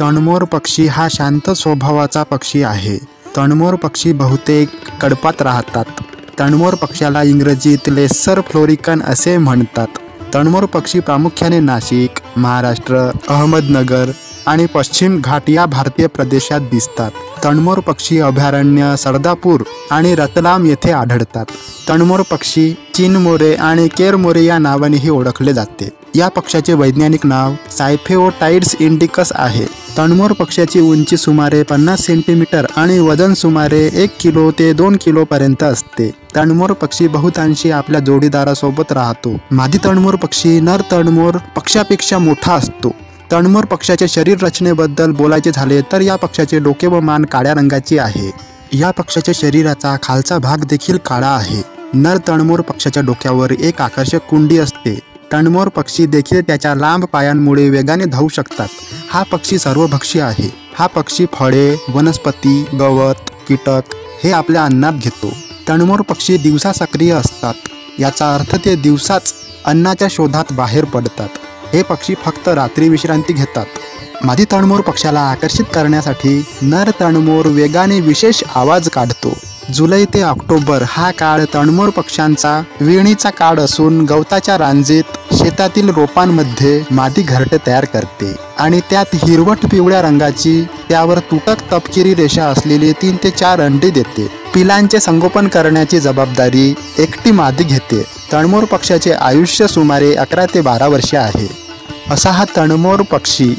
तणमोर पक्षी हा शांत स्वभावाचा पक्षी आहे. तणमोर पक्षी बहुतेक कडपात राहतात. तणमोर पक्षाला इंग्रजीत लेसर फ्लोरिकन असे म्हणतात. तणमोर पक्षी प्रामुख्याने नाशिक महाराष्ट्र अहमदनगर आणि पश्चिम घाट या भारतीय प्रदेशात दिसतात. तणमोर पक्षी अभयारण्य सरदापूर आणि रतलाम येथे आढळतात. तणमोर पक्षी चीनमोरे आणि केरमोरे या नावानेही ओळखले जाते. या पक्षाचे वैज्ञानिक नाव सायफेओटाइड्स इंडिकस आहे. तणमोर पक्षाची उंची सुमारे पन्नास सेंटीमीटर आणि वजन सुमारे एक किलो ते दोन किलो पर्यंत असते. तणमोर पक्षी बहुतांशी आपल्या जोडीदारासोबत राहतो. मादी तणमोर पक्षी नर तणमोर पक्षापेक्षा मोठा असतो. तणमोर पक्षाच्या शरीर रचनेबद्दल बोलायचे झाले तर या पक्षाचे डोके व मान काळ्या रंगाची आहे. या पक्षाच्या शरीराचा खालचा भाग देखील काळा आहे. नर तणमोर पक्षाच्या डोक्यावर एक आकर्षक कुंडी असते. तणमोर पक्षी देखील त्याच्या लांब पायांमुळे वेगाने धावू शकतात. हा पक्षी सर्वभक्षी आहे. हा पक्षी फळे वनस्पती गवत कीटक हे आपल्या अन्नात घेतो. तणमोर पक्षी दिवसा सक्रिय असतात. याचा अर्थ ते दिवसाच अन्नाच्या शोधात बाहेर पडतात. हे पक्षी फक्त रात्री विश्रांती घेतात. मादी तणमोर पक्षाला आकर्षित करण्यासाठी नर तणमोर वेगाने विशेष आवाज काढतो. जुलै ते ऑक्टोबर हा काळ तणमोर पक्ष्यांचा विणीचा काळ असून गवताच्या रांजेत शेतातील रोपांमध्ये मादी घरटे तयार करते आणि त्यात हिरवट पिवळ्या रंगाची त्यावर तुटक तपकिरी रेषा असलेली तीन ते चार अंडी देते. पिलांचे संगोपन करण्याची जबाबदारी एकटी मादी घेते. तणमोर पक्षाचे आयुष्य सुमारे अकरा ते बारा वर्षे आहे. असा हा तणमोर पक्षी